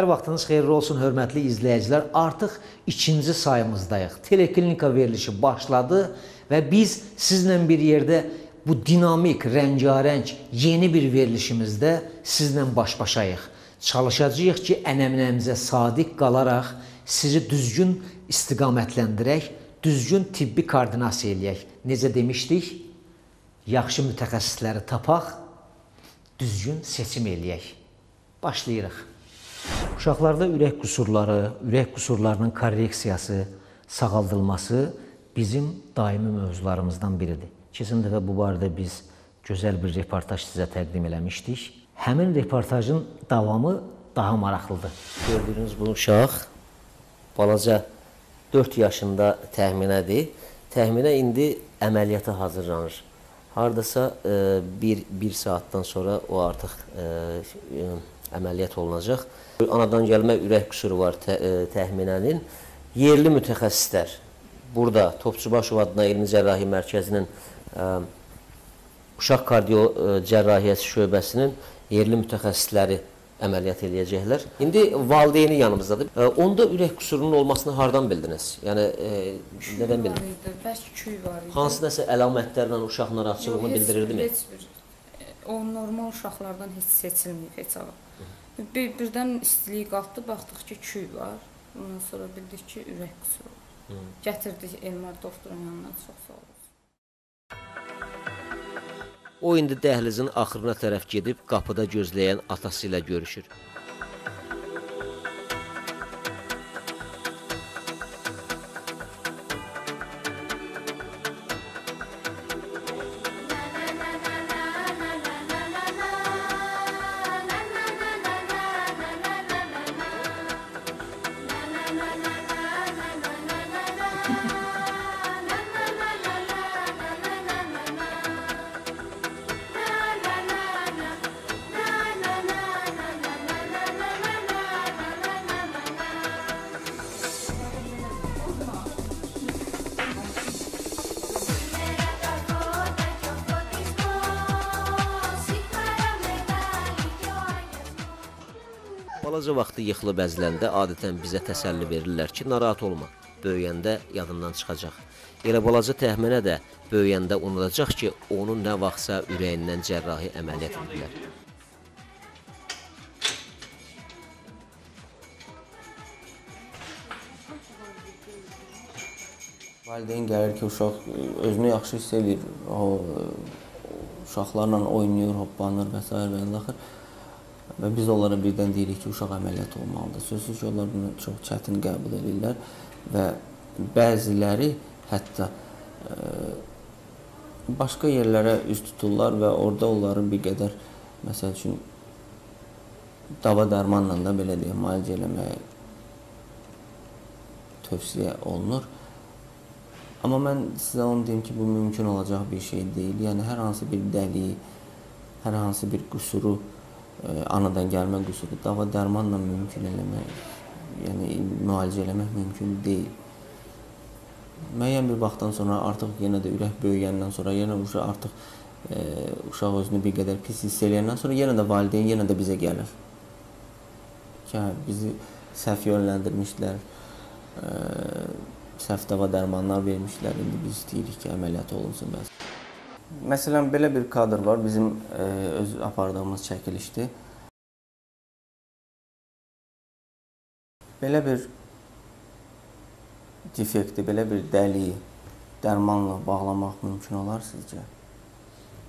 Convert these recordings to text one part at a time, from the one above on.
Hər vaxtınız xeyirli olsun, hörmətli izləyicilər. Artıq ikinci sayımızdayıq. Teleklinika verilişi başladı və biz sizlə bir yerdə bu dinamik, rəngarəng, yeni bir verilişimizdə sizlə baş-başayıq. Çalışacağıq ki, ənənəmizə sadiq qalaraq sizi düzgün istiqamətləndirək, düzgün tibbi koordinasiya eləyək. Necə demişdik? Yaxşı mütəxəssisləri tapaq, düzgün seçim eləyək. Başlayırıq. Uşaqlarda ürək qüsurları, ürək qüsurlarının korreksiyası, sağaldılması bizim daimi mövzularımızdan biridir. Keçən dəfə bu barədə biz gözəl bir reportaj sizə təqdim eləmişdik. Həmin reportajın davamı daha maraqlıdır. Gördüyünüz bu uşaq balaca 4 yaşında təxminədir. Təxminə indi əməliyyata hazırlanır. Hardasa 1 1 saatdan sonra o artıq ə, ə, əməliyyat olunacaq. Anadan gəlmə ürək qüsuru var tə, ə, təxminənin. Yerli mütəxəssislər burada Topçubaşov adına elmi cərrahi mərkəzinin ə, uşaq kardio ə, cərrahiyyəsi şöbəsinin yerli mütəxəssisləri əməliyyat eləyəcəklər. İndi valideyni yanımızdadır. Onda ürək qüsurunun olmasını hardan bildiniz? Yəni ə, nədən bildiniz? Bəlkə küy var idi. Hansı nəsə əlamətlərlə uşaq narahatçılığını Yox, heç- bildirirdimi? Heç bir o normal uşaqlardan heç seçilməyib heç vaxt. Bir, birdən istilik qalxdı, baxdıq ki, küy var. Ondan sonra bildik ki, ürək qüsuru. var. Gətirdik Elmar doktorun yanına çox sağ olsun. O indi dəhlizin axırına tərəf gedib qapıda gözləyən atası ilə görüşür. Vaxtı yıxılıb əziləndə adətən bizə təsəlli verirlər ki, narahat olma, böyüyəndə yadından çıxacaq. Elə balaca təxminə də böyüyəndə unudacaq ki, onun nə vaxtsa ürəyindən cərrahi əməliyyat ediblər. Valideyn gəlir ki, uşaq özünü yaxşı hiss eləyir, o uşaqlarla oynayır, hoppanır və s. və ilaxır. Və biz onlara birdən deyirik ki, uşaq əməliyyat olmalıdır. Sözsüz ki, onlar bunu çox çətin qəbul edirlər və bəziləri hətta e, başqa yerlərə üz tuturlar və orada onları bir qədər məsəl üçün dava dərmanla da belə deyək, müalicə eləmək tövsiyə olunur. Amma mən sizə onu deyim ki, bu mümkün olacaq bir şey deyil. Yəni hər hansı bir dəliyi, hər hansı bir qüsuru, anadan gəlmə qüsuru dava dərmanla mümkün eləmək, yəni müalicə eləmək mümkün deyil. Müəyyən bir vaxtdan sonra artıq yenə də ürək böyüyəndən sonra, yenə uşaq artıq e, uşaq özünü bir qədər pis hiss eləyəndən sonra yenə də valideyn yenə də bizə gəlir. Ki, bizi səhv yönləndirmişlər. E, səhv dava dərmanlar vermişlər. İndi biz istəyirik ki, əməliyyat olunsun bəs. Məsələn, belə bir kadr var. Bizim e, öz apardığımız çəkilişdir. Belə bir defekti, belə bir dəliyi dərmanla bağlamaq mümkün olar sizcə?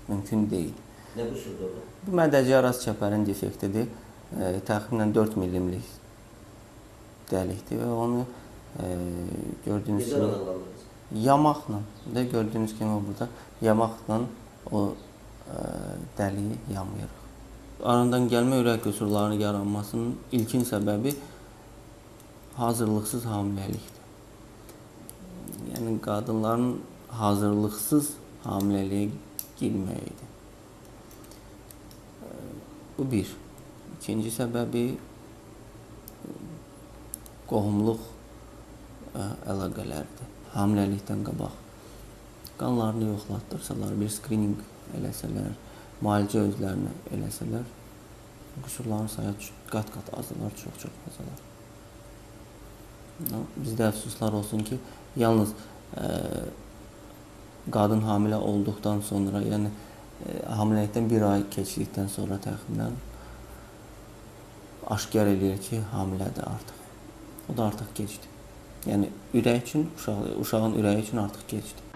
Mümkün deyil. Nə qüsurdur bu? Bu mədəci araz çəpərin defektidir. E, təxminən 4 millimlik dəlikdir və onu e, gördüyünüz kimi? Yamaqla da gördüyünüz kimi burada yamaqla o e, dəliyi yamayırıq. Anadan gəlmə ürək qüsurlarının yaranmasının ilkin səbəbi hazırlıqsız hamiləlikdir. Yəni qadınların hazırlıqsız hamiləliyə girməyidir. E, Bu bir. İkinci səbəbi e, qohumluq ə, əlaqələrdir. Hamiləlikdən qabaq qanlarını yoxlatdırsalar, bir skrininq eləsələr, müalicə özlərinə eləsələr, Qüsurların sayı qat-qat azalır, çox-çox azalır. Bizdə əfsuslar olsun ki, yalnız ə, qadın hamilə olduqdan sonra, yəni ə, hamiləlikdən bir ay keçdikdən sonra təxminən aşkar eləyir ki, hamilədir artıq. O da artıq gecdir. Yəni ürək üçün, uşaq, uşağın ürəyi üçün artıq gecdir.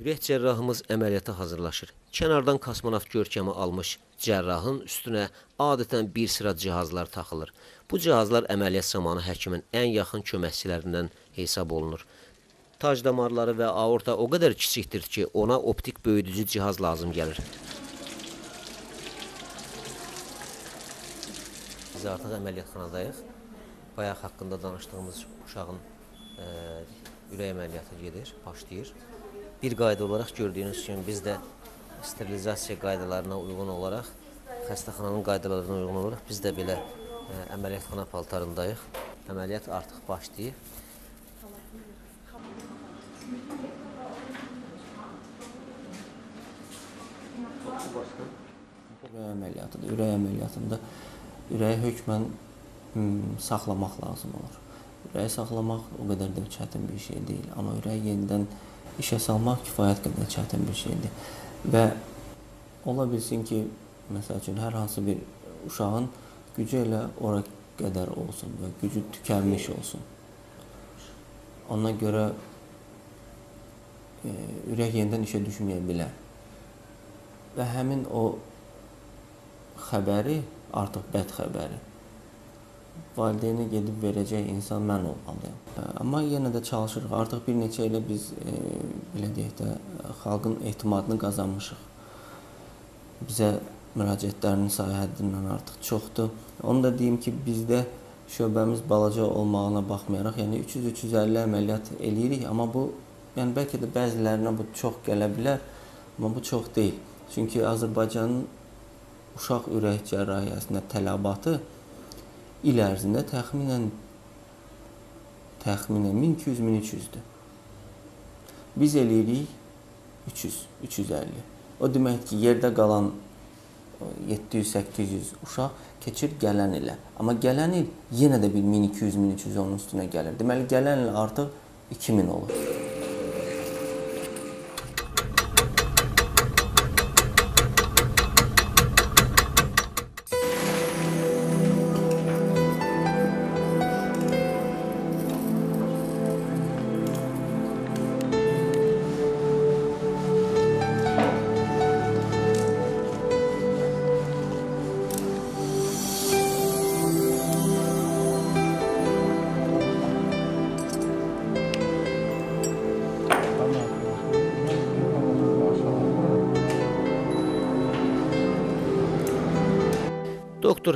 Ürək cərrahımız əməliyyata hazırlaşır. Kənardan kosmonavt görkəmi almış cərrahın üstünə adətən bir sıra cihazlar taxılır. Bu cihazlar əməliyyat zamanı həkimin ən yaxın köməkçilərindən hesab olunur. Tac damarları və aorta o qədər kiçikdir ki, ona optik böyüdücü cihaz lazım gəlir. Biz artıq əməliyyatxanadayıq. Bayaq haqqında danışdığımız uşağın ə, ürək əməliyyatı gedir, başlayır. Bir qayda olaraq gördüyünüz kimi biz də sterilizasiya qaydalarına uyğun olaraq, xəstəxananın qaydalarına uyğun olaraq biz də belə ə, əməliyyatxana paltarındayıq. Əməliyyat artıq başlayıb. Ürək əməliyyatıdır. Ürək əməliyyatında ürəyi hökmən hmm, saxlamaq lazım olur. Ürəyi saxlamaq o qədər də çətin bir şey deyil, amma ürəyi yenidən işə salmaq kifayət qədər çətin bir şeydir. Və ola bilsin ki, məsəl üçün hər hansı bir uşağın gücü elə ora qədər olsun və gücü tükənmiş olsun. Ona görə e, ürək yenidən işə düşməyə bilər. Və həmin o xəbəri artıq bəd xəbəri valideynə gedib verəcək insan mən olmalıyam. Amma yenə də çalışırıq. Artıq bir neçə ilə biz e, belə deyək də xalqın etimadını qazanmışıq. Bizə müraciətlərinin sayı həddindən artıq çoxdur. Onu da deyim ki, bizdə şöbəmiz balaca olmağına baxmayaraq, yəni 300-350 əməliyyat eləyirik, amma bu yəni bəlkə də bəzilərinə bu çox gələ bilər, amma bu çox deyil. Çünki Azərbaycanın uşaq ürək cərrahiyyəsində tələbatı il ərzində təxminən təxminən 1200-1300-dür. Biz eləyirik 300, 350. O deməkdir ki, yerdə qalan 700-800 uşaq keçir gələn ilə. Amma gələn il yenə də bir 1200-1300 onun üstünə gəlir. Deməli gələn il artıq 2000 olur.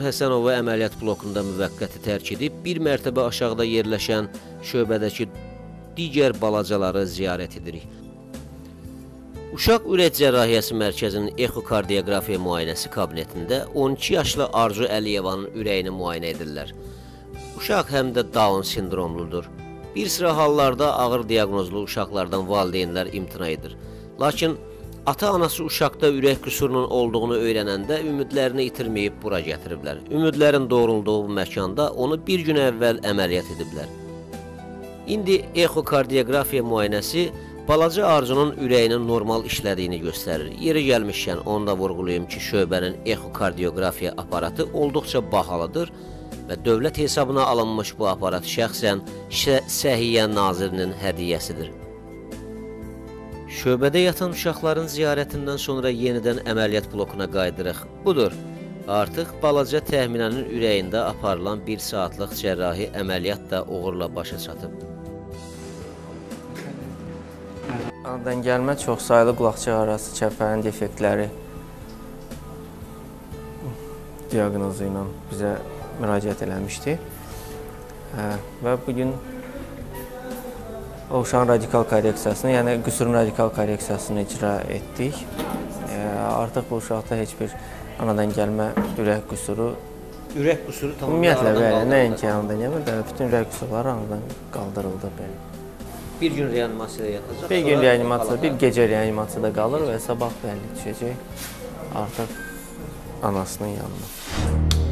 Həsənova əməliyyat blokunda müvəqqəti tərk edib bir mərtəbə aşağıda yerləşən şöbədəki digər balacaları ziyarət edirik. Uşaq ürək cərrahiyyəsi mərkəzinin exokardioqrafiya müayinəsi kabinetində 12 yaşlı Arzu Əliyevanın ürəyini müayinə edirlər. Uşaq həm də Down sindromludur. Bir sıra hallarda ağır diaqnozlu uşaqlardan valideynlər imtina edir. Lakin Ata-anası uşaqda ürək qüsurunun olduğunu öyrənəndə ümidlərini itirməyib bura gətiriblər. Ümidlərin doğrulduğu bu məkanda onu bir gün əvvəl əməliyyat ediblər. İndi exokardioqrafiya müayinəsi balaca Arzunun ürəyinin normal işlədiyini göstərir. Yeri gəlmişkən onu da vurğulayım ki, şöbənin exokardioqrafiya aparatı olduqca bahalıdır və dövlət hesabına alınmış bu aparat şəxsən Səhiyyə Nazirinin hədiyyəsidir. Şöbədə yatan uşaqların ziyarətindən sonra yenidən əməliyyat blokuna qayıdırıq. Budur. Artıq balaca təxminənin ürəyində aparılan 1 saatlıq cərrahi əməliyyat da uğurla başa çatıb. Anadan gəlmə çoxsaylı qulaqçıq arası çəpərin defektləri diaqnozu ilə bizə müraciət eləmişdi. Hə, və bu gün o uşağın radikal korreksiyasını, yəni qüsurun radikal korreksiyasını icra etdik. E, artıq bu uşaqda heç bir anadan gəlmə ürək qüsuru Ürək qüsuru tamamilə ümumiyyətlə belə nəinki anadan gəlmə, bütün ürək qüsurları anadan qaldırıldı belə. Bir gün reanimasiyada yatacaq. Bir gün reanimasiyada, bir gecə reanimasiyada qalır və sabah bəlli düşəcək artıq anasının yanına.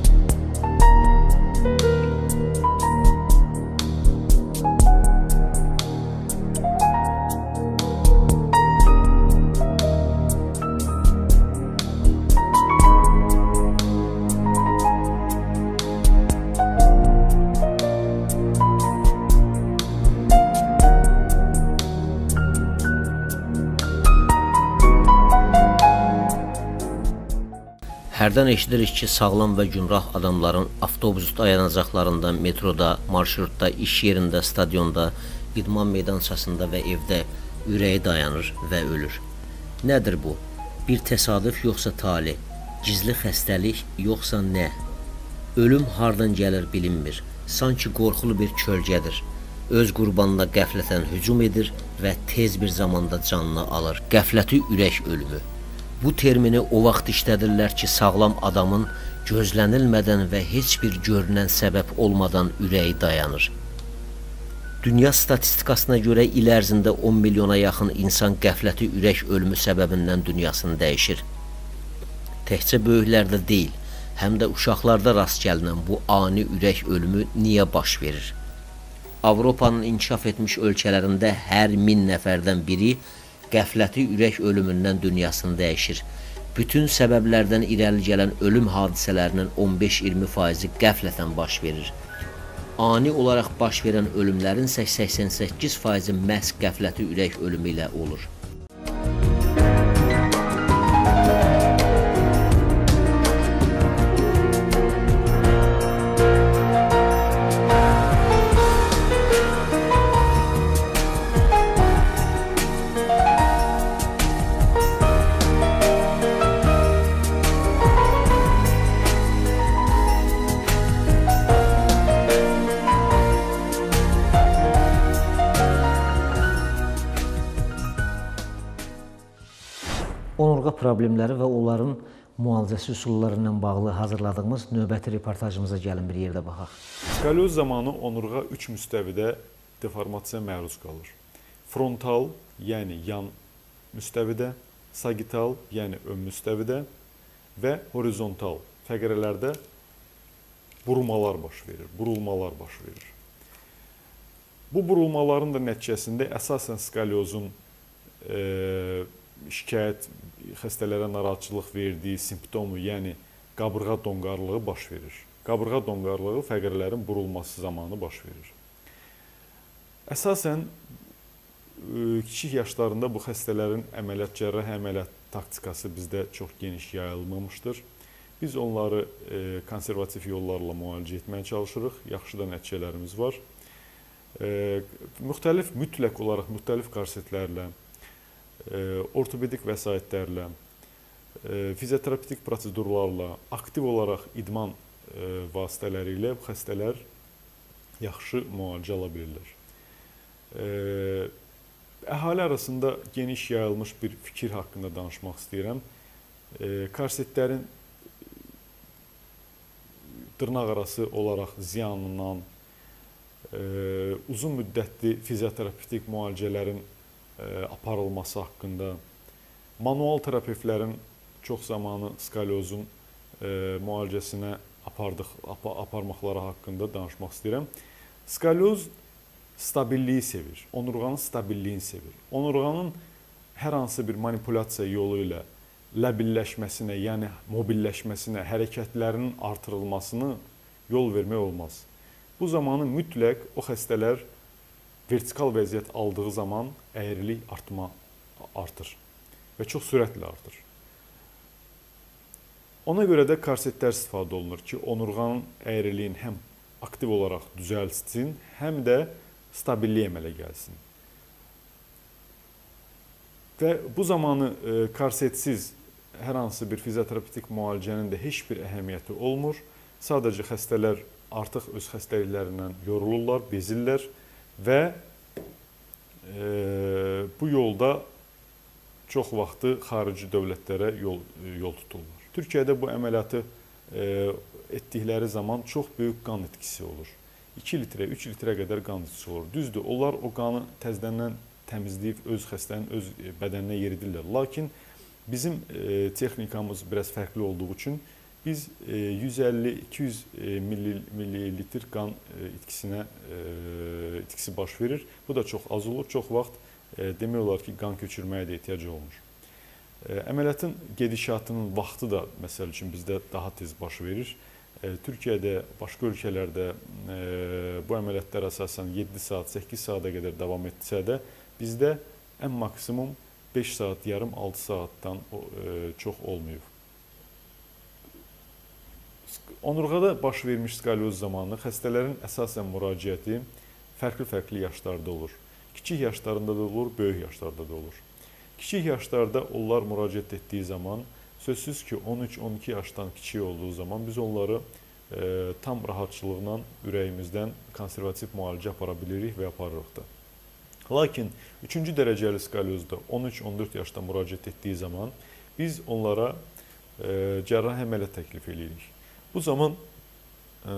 Hərdən eşidirik ki, sağlam və gümrah adamların avtobus dayanacaqlarında, metroda, marşrutda, iş yerində, stadionda, idman meydançasında və evdə ürəyi dayanır və ölür. Nədir bu? Bir təsadüf yoxsa tale? Gizli xəstəlik yoxsa nə? Ölüm hardan gəlir bilinmir. Sanki qorxulu bir kölgədir. Öz qurbanına qəflətən hücum edir və tez bir zamanda canını alır. Qəfləti ürək ölümü. Bu termini o vaxt işlədirlər ki, sağlam adamın gözlənilmədən və heç bir görünən səbəb olmadan ürəyi dayanır. Dünya statistikasına görə il ərzində 10 milyona yaxın insan qəfləti ürək ölümü səbəbindən dünyasını dəyişir. Təkcə böyüklərdə deyil, həm də uşaqlarda rast gəlinən bu ani ürək ölümü niyə baş verir? Avropanın inkişaf etmiş ölkələrində hər 1000 nəfərdən biri qəfləti ürək ölümündən dünyasını dəyişir. Bütün səbəblərdən irəli gələn ölüm hadisələrinin 15-20% qəflətən baş verir. Ani olaraq baş verən ölümlərin isə 88%-i məhz qəfləti ürək ölümü ilə olur. Problemləri və onların müalicəsi üsulları ilə bağlı hazırladığımız növbəti reportajımıza gəlin bir yerdə baxaq. Skolyoz zamanı onurğa 3 müstəvidə deformasiyaya məruz qalır. Frontal, yəni yan müstəvidə, sagital, yəni ön müstəvidə və horizontal fəqərələrdə burulmalar baş verir, burulmalar baş verir. Bu burulmaların da nəticəsində əsasən skolyozun e, şikayət xəstələrə narahatçılıq verdiyi simptomu, yəni qabırğa donqarlığı baş verir. Qabırğa donqarlığı fəqərələrin burulması zamanı baş verir. Əsasən e, kiçik yaşlarında bu xəstələrin əməliyyat cərrahi əməliyyat taktikası bizdə çox geniş yayılmamışdır. Biz onları e, konservativ yollarla müalicə etməyə çalışırıq. Yaxşı da nəticələrimiz var. E, müxtəlif mütləq olaraq müxtəlif korsetlərlə, ortopedik vəsaitlərlə, e, fizioterapetik prosedurlarla, aktiv olaraq idman e, vasitələri ilə bu xəstələr yaxşı müalicə ala bilirlər. E, əhali arasında geniş yayılmış bir fikir haqqında danışmaq istəyirəm. E, korsetlərin dırnaqarası olaraq ziyanından, e, uzun müddətli fizioterapevtik müalicələrin e, aparılması haqqında, manual terapevtlərin çox zamanı skolyozun e, müalicəsinə apardıq, ap aparmaqları haqqında danışmaq istəyirəm. Skolyoz stabilliyi sevir, onurğanın stabilliyini sevir. Onurğanın hər hansı bir manipulyasiya yolu ilə ləbilləşməsinə, yəni mobilləşməsinə, hərəkətlərinin artırılmasını yol vermək olmaz. Bu zamanı mütləq o xəstələr vertikal vəziyyət aldığı zaman əyrilik artma artır və çox sürətlə artır. Ona görə də korsetlər istifadə olunur ki, onurğanın əyriliyin həm aktiv olaraq düzəlsin, həm də stabillik əmələ gəlsin. Və bu zamanı e, korsetsiz hər hansı bir fizioterapevtik müalicənin də heç bir əhəmiyyəti olmur. Sadəcə xəstələr artıq öz xəstəliklərindən yorulurlar, bezirlər və e, bu yolda çox vaxtı xarici dövlətlərə yol yol tuturlar. Türkiyədə bu əməliyyatı e, etdikləri zaman çox böyük qan itkisi olur. 2 litrə, 3 litrə qədər qan itkisi olur. Düzdür, onlar o qanı təzədən təmizləyib öz xəstənin öz bədəninə yeridirlər. Lakin bizim e, texnikamız biraz fərqli olduğu üçün biz e, 150-200 e, millilitr qan itkisinə e, itkisi baş verir. Bu da çox az olur. Çox vaxt e, demək olar ki, qan köçürməyə də ehtiyac olmur. E, əməliyyatın gedişatının vaxtı da məsəl üçün bizdə daha tez baş verir. Türkiyədə, başqa ölkələrdə bu əməliyyatlar əsasən 7 saat, 8 saata qədər davam etsə də bizdə ən maksimum 5 saat, yarım 6 saatdan çox olmayıb. Onurğada baş vermiş skalyoz zamanı xəstələrin əsasən müraciəti fərqli-fərqli yaşlarda olur. Kiçik yaşlarında da olur, böyük yaşlarda da olur. Kiçik yaşlarda onlar müraciət etdiyi zaman sözsüz ki 13-12 yaşdan kiçik olduğu zaman biz onları e, tam rahatçılıqla ürəyimizdən konservativ müalicə apara bilirik və aparırıq da. Lakin 3-cü dərəcəli skalyozda 13-14 yaşda müraciət etdiyi zaman biz onlara e, cərrahi əməliyyat təklif edirik. Bu zaman e,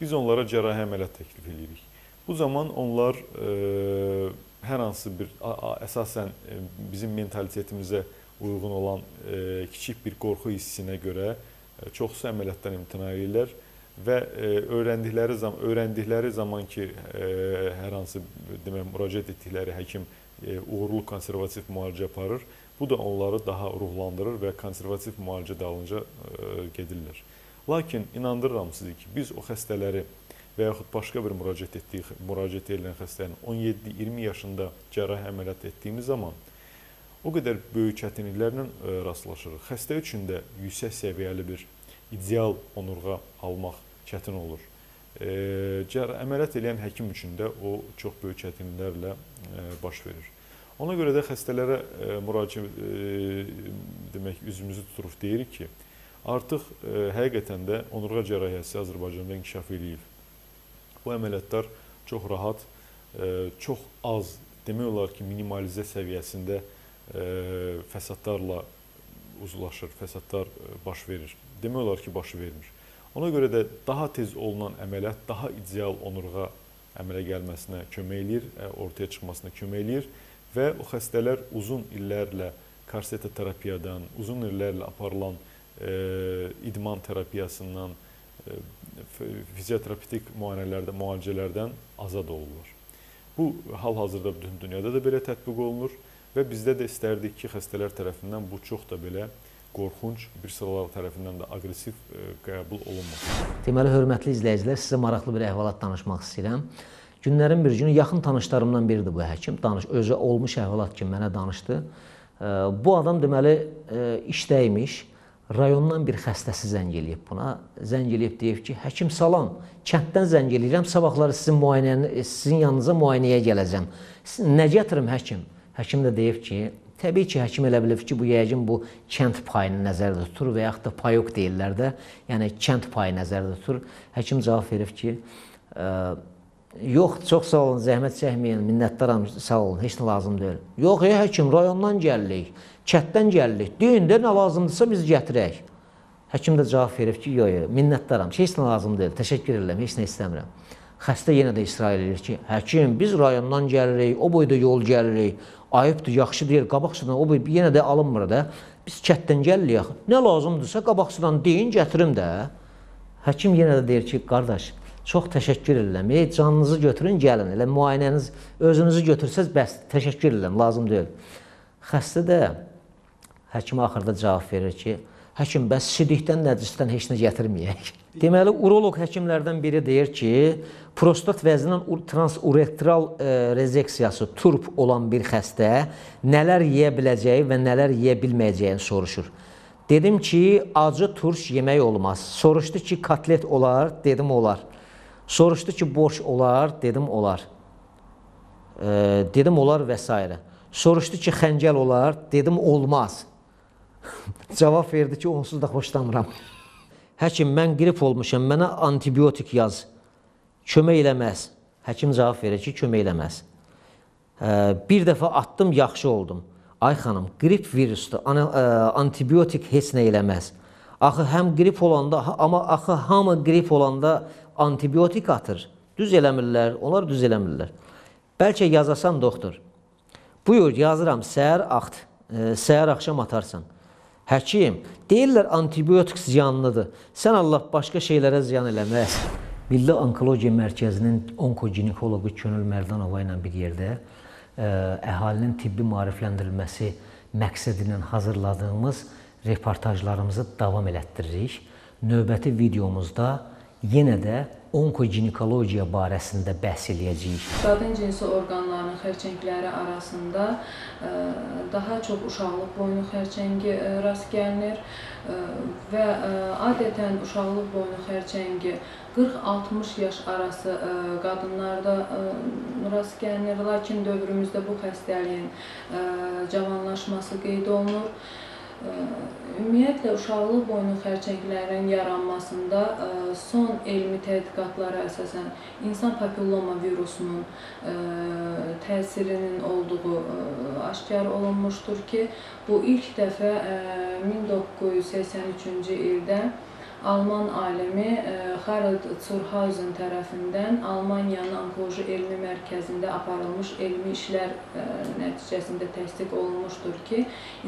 biz onlara cərrahi əməliyyat təklif edirik. Bu zaman onlar e, hər hansı bir əsasən e, bizim mentalitetimizə uyğun olan e, kiçik bir qorxu hissinə görə e, çoxsu əməliyyatdan imtina edirlər və e, öyrəndikləri zaman öyrəndikləri zaman ki, e, hər hansı demək müraciət etdikləri həkim e, uğurlu konservativ müalicə aparır, bu da onları daha ruhlandırır və konservativ müalicə dalınca gedirlər. Lakin inandırıram sizi ki, biz o xəstələri və yaxud başqa bir müraciət etdiyi müraciət edilən xəstənin 17-20 yaşında cərrahi əməliyyat etdiyimiz zaman o qədər böyük çətinliklərlə rastlaşırıq. Xəstə üçün də yüksək səviyyəli bir ideal onurğa almaq çətin olur. E, cərrah əməliyyat edən həkim üçün də o çox böyük çətinliklərlə e, baş verir. Ona görə də xəstələrə e, müraciət e, demək üzümüzü tuturuq deyirik ki, artıq e, həqiqətən də onurğa cərrahiyyəsi Azərbaycanda inkişaf eləyib. Bu əməliyyatlar çox rahat, e, çox az, demək olar ki, minimalizə səviyyəsində e, fəsadlarla uzlaşır, fəsadlar baş verir. Demək olar ki, başı vermir. Ona görə də daha tez olunan əməliyyat daha ideal onurğa əmələ gəlməsinə kömək eləyir, ortaya çıxmasına kömək eləyir və o xəstələr uzun illərlə karseta terapiyadan, uzun illərlə aparılan idman terapiyasından, e, fizioterapevtik müayinələrdə, müalicələrdən azad olurlar. Bu hal-hazırda bütün dünyada da belə tətbiq olunur və bizdə də istərdik ki, xəstələr tərəfindən bu çox da belə qorxunc, bir sıralar tərəfindən də aqressiv e, qəbul olunmasın. Deməli, hörmətli izləyicilər, sizə maraqlı bir əhvalat danışmaq istəyirəm. Günlərin bir günü yaxın tanışlarımdan biridir bu həkim. Danış, özü olmuş əhvalat kimi mənə danışdı. E, bu adam deməli e, işdəymiş. Rayondan bir xəstəsi zəng eləyib buna. Zəng eləyib deyib ki, həkim salam, kənddən zəng eləyirəm, sabahları sizin müayinəni sizin yanınıza müayinəyə gələcəm. Nə gətirim həkim? Həkim də deyib ki, Təbii ki, həkim elə bilib ki, bu yəqin bu kənd payını nəzərdə tutur və yaxud da payok deyirlər də, yəni kənd payı nəzərdə tutur. Həkim cavab verib ki, yox, çox sağ olun, zəhmət çəkməyin, minnətdaram, sağ olun, heç nə lazım deyil. Yox, ey həkim, rayondan gəlirik, kətdən gəlirik. Deyin də nə lazımdırsa biz gətirək. Həkim də cavab verib ki, yox, yox, minnətdaram, heç nə lazım deyil, təşəkkür edirəm, heç nə istəmirəm. Xəstə yenə də israr edir ki, həkim, biz rayondan gəlirik, o boyda yol gəlirik, ayıbdır, yaxşı deyil, qabaqçıdan o boy yenə də alınmır da. Biz kətdən gəlirik, nə lazımdırsa qabaqçıdan deyin, gətirim də. Həkim yenə də deyir ki, qardaş, çox təşəkkür edirəm. Ey, canınızı götürün, gəlin. Elə müayinəniz özünüzü götürsəz bəs, təşəkkür edirəm, lazım deyil. Xəstə də həkimə axırda cavab verir ki, həkim bəs sidikdən, nəcisdən heç nə gətirməyək. Deməli, uroloq həkimlərdən biri deyir ki, prostat vəzindən transuretral e, rezeksiyası turp olan bir xəstə nələr yeyə biləcəyi və nələr yeyə bilməyəcəyini soruşur. Dedim ki, acı turş yemək olmaz. Soruşdu ki, kotlet olar, dedim olar. Soruşdu ki, borş olar, dedim olar. E, dedim olar və s. Soruşdu ki, xəncəl olar, dedim olmaz. Cavab verdi ki, onsuz da xoşlamıram. Həkim, mən qrip olmuşam, mənə antibiotik yaz. Kömək eləməz. Həkim cavab verir ki, kömək eləməz. Ə, Bir dəfə atdım, yaxşı oldum. Ay xanım, qrip virusdur. Ə, antibiotik heç nə eləməz. Axı həm qrip olanda, amma axı hamı qrip olanda antibiotik atır. Düz eləmirlər, onlar düz eləmirlər. Bəlkə yazasan doktor. Buyur, yazıram, səhər axt, e, səhər axşam atarsan. Həkim, deyirlər antibiotik ziyanlıdır. Sən Allah başqa şeylərə ziyan eləməz. Milli Onkologiya Mərkəzinin onkoginekoloqu Könül Mərdanova ilə bir yerdə ə, əhalinin tibbi maarifləndirilməsi məqsədi ilə hazırladığımız reportajlarımızı davam elətdiririk. Növbəti videomuzda yenə də onkoginekologiya barəsində bəhs eləyəcəyik. Qadın cinsi orqanlarının xərçəngləri arasında ə, daha çox uşaqlıq boynu xərçəngi ə, rast gəlinir ə, və adətən uşaqlıq boynu xərçəngi 40-60 yaş arası qadınlarda rast gəlinir, lakin dövrümüzdə bu xəstəliyin cavanlaşması qeyd olunur. Ümumiyyətlə uşaqlıq boynu xərçənglərinin yaranmasında ə, son elmi tədqiqatlara əsasən insan papilloma virusunun ə, təsirinin olduğu ə, aşkar olunmuşdur ki, bu ilk dəfə ə, 1983-cü ildə Alman alimi ə, Harald Zurhausen tərəfindən Almaniyanın Onkoloji Elmi Mərkəzində aparılmış elmi işlər ə, nəticəsində təsdiq olunmuşdur ki,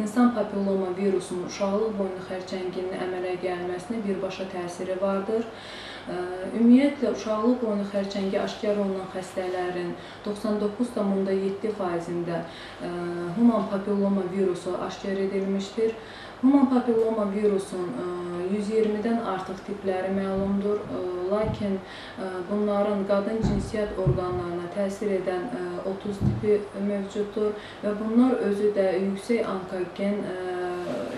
insan papilloma virusunun uşaqlıq boynu xərçənginin əmələ gəlməsinə birbaşa təsiri vardır. Ə, Ümumiyyətlə uşaqlıq boynu xərçəngi aşkar olunan xəstələrin 99,7%-də ə, human papilloma virusu aşkar edilmişdir. Human papilloma virusun ə, 120-dən artıq tipləri məlumdur, ə, lakin ə, bunların qadın cinsiyyət orqanlarına təsir edən ə, 30 tipi mövcuddur və bunlar özü də yüksək onkogen,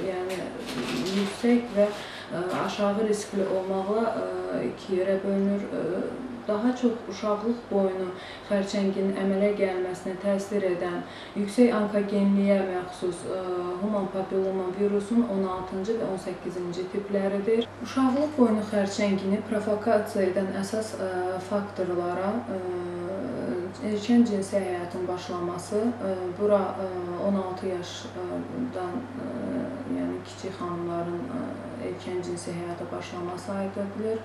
yəni yüksək və aşağı riskli olmaqla iki yerə bölünür. Daha çox uşaqlıq boynu xərçənginin əmələ gəlməsinə təsir edən yüksək onkogenliyə məxsus ə, human papilloma virusun 16-cı və 18-ci tipləridir. Uşaqlıq boynu xərçəngini provokasiya edən əsas ə, faktorlara ə, erkən cinsi həyatın başlaması, bura ə, 16 yaşdan yəni kiçik xanımların erkən cinsi həyata başlaması aid edilir.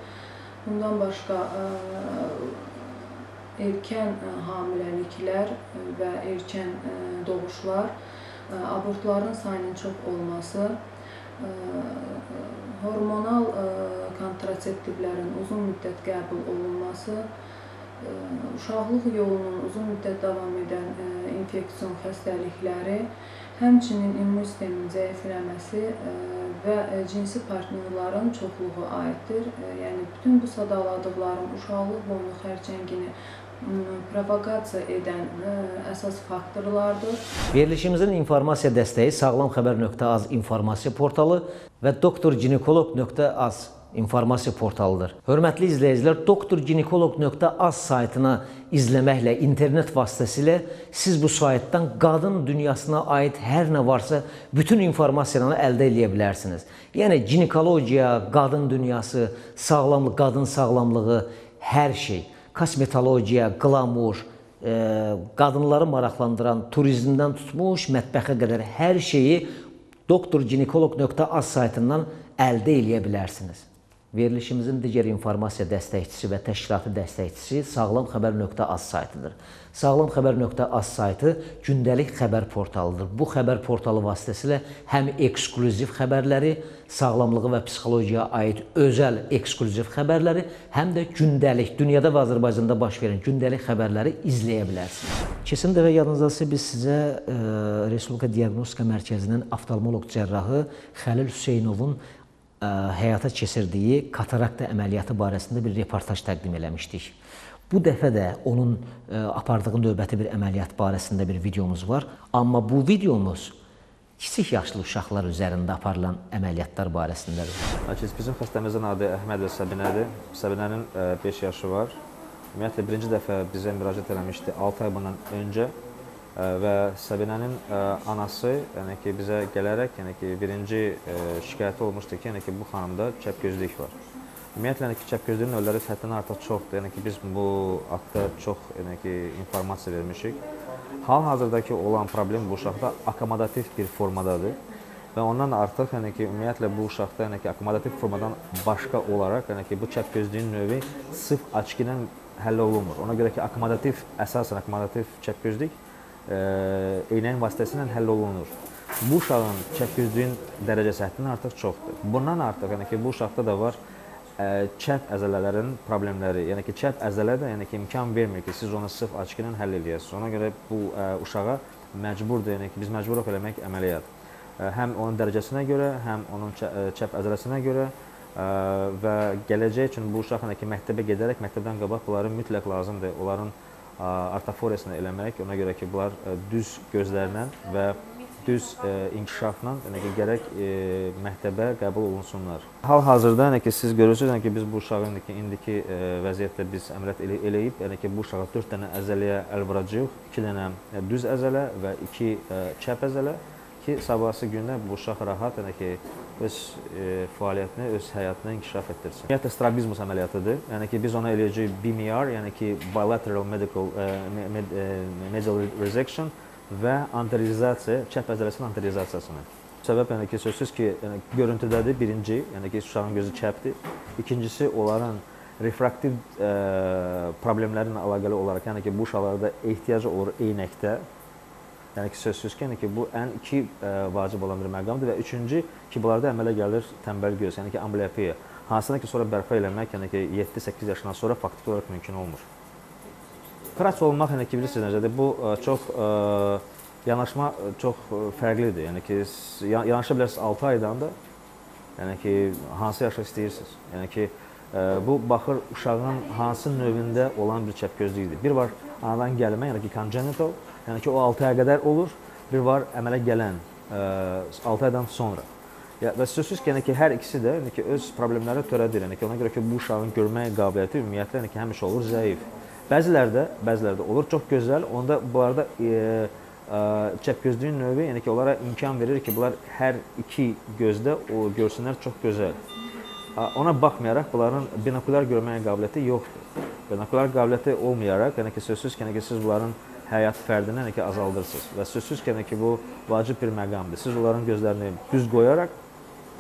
Bundan başqa ə, erkən ə, hamiləliklər və erkən doğuşlar, abortların sayının çox olması, hormonal kontraseptivlərin uzun müddət qəbul olunması, uşaqlıq yolunun uzun müddət davam edən infeksion xəstəlikləri, həmçinin immun sisteminin zəifləməsi ə, və ə, cinsi partnyorların çoxluğu aiddir. Ə, Yəni bütün bu sadaladıqlarım uşaqlıq boynu xərçəngini provokasiya edən əsas faktorlardır. Verilişimizin informasiya dəstəyi sağlamxəbər.az informasiya portalı və doktorginekoloq.az informasiya portalıdır. Hörmətli izləyicilər, doktorginekoloq.az saytına izləməklə, internet vasitəsilə siz bu saytdan qadın dünyasına aid hər nə varsa bütün informasiyanı əldə edə bilərsiniz. Yəni ginekologiya, qadın dünyası, sağlamlıq, qadın sağlamlığı, hər şey, kosmetologiya, qlamur, e, qadınları maraqlandıran turizmdən tutmuş mətbəxə qədər hər şeyi doktorginekoloq.az saytından əldə edə bilərsiniz. Verilişimizin digər informasiya dəstəkçisi və təşkilati dəstəkçisi sağlamxəbər.az saytıdır. Sağlamxəbər.az saytı gündəlik xəbər portalıdır. Bu xəbər portalı vasitəsilə həm eksklüziv xəbərləri, sağlamlığı və psixologiyaya aid özəl eksklüziv xəbərləri, həm də gündəlik, dünyada və Azərbaycanda baş verən gündəlik xəbərləri izləyə bilərsiniz. Keçən dəfə yadınızdasa biz sizə e, Respublika Diaqnostika Mərkəzinin oftalmoloq cərrahı Xəlil Hüseynovun həyata keçirdiyi katarakta əməliyyatı barəsində bir reportaj təqdim eləmişdik. Bu dəfə də onun apardığı növbəti bir əməliyyat barəsində bir videomuz var. Amma bu videomuz kiçik yaşlı uşaqlar üzərində aparılan əməliyyatlar barəsindədir. Lakin bizim xəstəmizin adı Əhmədov Səbinədir. Səbinənin 5 yaşı var. Ümumiyyətlə birinci dəfə bizə müraciət eləmişdi 6 ay bundan öncə və Səbinənin ə, anası, yəni ki, bizə gələrək, yəni ki, birinci ə, şikayəti olmuşdu ki, yəni ki, bu xanımda çəpgözlük var. Ümumiyyətlə, yəni ki, çəpgözlüyün növləri həddindən artıq çoxdur. Yəni ki, biz bu haqqda çox, yəni ki, informasiya vermişik. Hal-hazırdakı olan problem bu uşaqda akkomodativ bir formadadır və ondan artıq, yəni ki, ümumiyyətlə bu uşaqda, yəni ki, akkomodativ formadan başqa olaraq, yəni ki, bu çəpgözlüyün növü sırf açqı ilə həll olunmur. Ona görə ki, akkomodativ əsasən akkomodativ çəpgözlük eynəyin vasitəsilə həll olunur. Bu uşağın çəpgözlüyün dərəcəsi həddindən artıq çoxdur. Bundan artıq, yəni ki, bu uşaqda da var ə, çəp əzələlərin problemləri. Yəni ki, çəp əzələ də yəni ki, imkan vermir ki, siz onu sırf açqı ilə həll eləyəsiniz. Ona görə bu ə, uşağa məcburdur, yəni ki, biz məcburuq eləmək əməliyyat. Ə, həm onun dərəcəsinə görə, həm onun çəp əzələsinə görə ə, və gələcək üçün bu uşaq yəni ki, məktəbə gedərək məktəbdən qabaq bunları mütləq lazımdır. Onların artaforiyasını eləmək, ona görə ki, bunlar düz gözlərlə və düz ə, inkişafla, yəni ki, gərək ə, məktəbə qəbul olunsunlar. Hal-hazırda yəni ki, siz görürsüz, yəni ki, biz bu uşağı indi ki, indiki ə, vəziyyətdə biz əməliyyat elə, eləyib, yəni ki, bu uşağa 4 dənə əzələyə əl vuracağıq, 2 dənə düz əzələ və 2 çəp əzələ ki, sabahsı gündə bu uşaq rahat, yəni ki, öz e, fəaliyyətini, öz həyatını inkişaf etdirsin. Ümumiyyətlə strabizmus əməliyyatıdır. Yəni ki, biz ona eləyəcəyik BMR, yəni ki, bilateral medical e, med, e, medial resection və anterizasiya, çəp əzələsinin anterizasiyasını. Səbəb yəni ki, sözsüz ki, yəni görüntüdədir birinci, yəni ki, uşağın gözü çəpdir. İkincisi onların refraktiv ə, problemlərlə əlaqəli olaraq, yəni ki, bu uşaqlarda ehtiyacı olur eynəkdə Yəni ki, sözsüz ki, yəni ki, bu ən iki ə, vacib olan bir məqamdır və üçüncü ki, bunlarda əmələ gəlir tənbəl göz, yəni ki, ambliopiya. Hansına ki, sonra bərpa eləmək, yəni ki, 7-8 yaşından sonra faktiki olaraq mümkün olmur. Praç olmaq, yəni ki, bilirsiniz necədir? Bu ə, çox ə, yanaşma çox fərqlidir. Yəni ki, yanaşa bilərsiniz 6 aydan da. Yəni ki, hansı yaşa istəyirsiniz? Yəni ki, bu baxır uşağın hansı növündə olan bir çəpgözlükdür. Bir var anadan gəlmə, yəni ki, congenital, Yəni ki, o 6 aya qədər olur. Bir var əmələ gələn ə, 6 aydan sonra. Ya və sözsüz ki, yəni ki, hər ikisi də yəni ki, öz problemləri törədir. Yəni ki, ona görə ki, bu uşağın görmə qabiliyyəti ümumiyyətlə yəni ki, həmişə olur zəif. Bəzilərdə, bəzilərdə olur çox gözəl. Onda bunlarda e, çəpgözlüyün növü, yəni ki, onlara imkan verir ki, bunlar hər iki gözdə o görsünlər çox gözəl. Ona baxmayaraq bunların binokulyar görməyə qabiliyyəti yoxdur. Binokulyar qabiliyyəti olmayaraq, yəni ki, sözsüz ki, yəni ki, siz bunların həyat fərdini yəni ki, azaldırsınız. Və sözsüz ki, yəni ki, bu vacib bir məqamdır. Siz onların gözlərini düz qoyaraq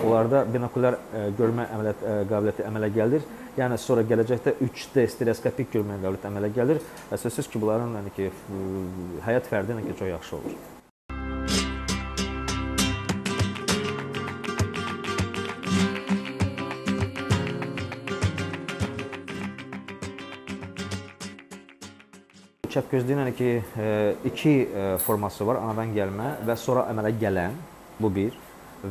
onlarda binokulyar e, görmə əməliyyat e, qabiliyyəti əmələ gəlir. Yəni sonra gələcəkdə 3D stereoskopik görmə qabiliyyəti əmələ gəlir və sözsüz ki, bunların yəni ki, həyat fərdi yəni ki, çox yaxşı olur. Çəpgözlüyün yəni ki, e, iki e, forması var, anadan gəlmə və sonra əmələ gələn, bu bir.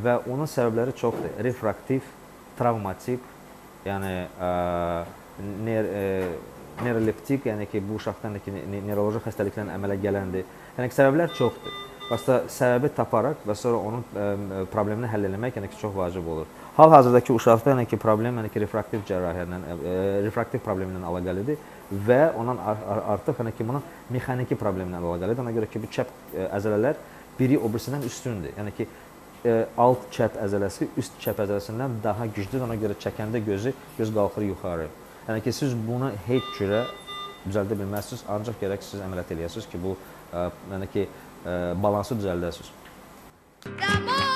Və onun səbəbləri çoxdur. Refraktiv, travmatik, yəni e, ner, ə, neuroleptik, yəni ki, bu uşaqdan ki, neuroloji xəstəliklərin əmələ gələndir. Yəni ki, səbəblər çoxdur. Prosta səbəbi taparaq və sonra onun ə, problemini həll etmək yəni ki, çox vacib olur. Hal-hazırdakı uşaqda yəni ki, problem yəni ki, refraktiv cərrahiyyə ilə, refraktiv problemi ilə əlaqəlidir və ondan artıq yəni ki, bunun mexaniki problemlə əlaqəlidir. Ona görə ki, bu çəp e, əzələlər biri o birisindən üstündür. Yəni ki, e, alt çəp əzələsi üst çəp əzələsindən daha güclüdür. Ona görə çəkəndə gözü göz qalxır yuxarı. Yəni ki, siz bunu heç cürə düzəldə bilməzsiniz. Ancaq gərək siz əməliyyat eləyəsiniz ki, bu e, yəni ki, balansı düzəldəsiniz. Həmən bu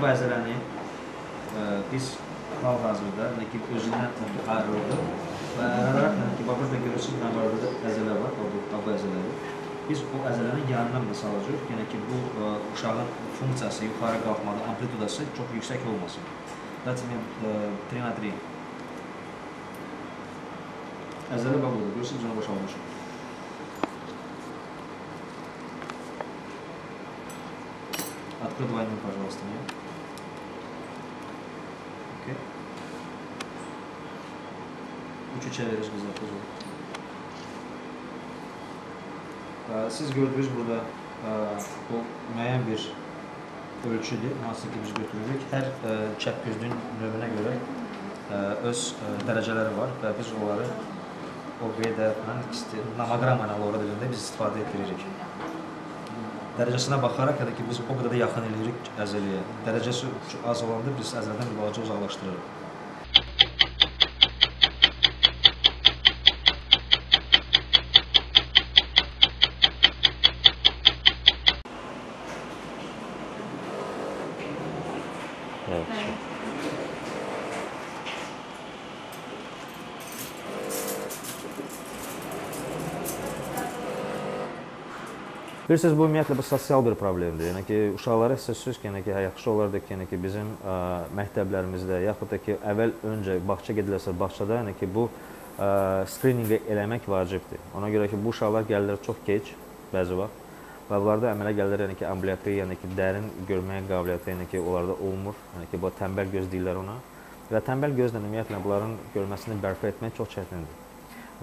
əzələni ə, biz hal-hazırda ki, özündən ayrıldı və ərələrək ki, bax burada görürsünüz, mən orada əzələ var, orada bu əzələri. Biz o əzələnin yanından da salacağıq, yəni ki, bu ə, uşağın funksiyası, yuxarı qalxmada amplitudası çox yüksək olmasın. Dati mən 3 na 3. Əzələ bax burada, görürsünüz, onu boşalmışım. Открой двойную, пожалуйста, нет? Okay. Üçü çeviririz biz o zaman. Ee, siz gördünüz burada e, bu müəyyən bir ölçüdür, hansı ki biz götürürük. Hər e, çəp gözlüyün növünə görə e, öz dərəcələri var və biz onları o qeyd ədəblə, nomoqramla orada dilində biz istifadə etdiririk. Dərəcəsinə baxaraq, yəni ki, biz o qədər də yaxın eləyirik əzəliyə. Dərəcəsi az olanda biz əzəldən bir balaca uzaqlaşdırırıq. Bilirsiniz, bu ümumiyyətlə bu sosial bir problemdir. Yəni ki, uşaqlara sözsüz ki, yəni ki, yaxşı olardı ki, yəni ki, bizim ə, məktəblərimizdə yaxud da ki, əvvəl öncə bağça gedilərsə, bağçada yəni ki, bu ə, skrininqi eləmək vacibdir. Ona görə ki, bu uşaqlar gəlirlər çox gec bəzi vaxt və bunlarda əmələ gəlirlər, yəni ki, ambuliyatri, yəni ki, dərin görməyə qabiliyyəti, yəni ki, onlarda olmur. Yəni ki, bu tənbəl göz deyirlər ona. Və tənbəl gözlə ümumiyyətlə bunların görməsini bərpa etmək çox çətindir.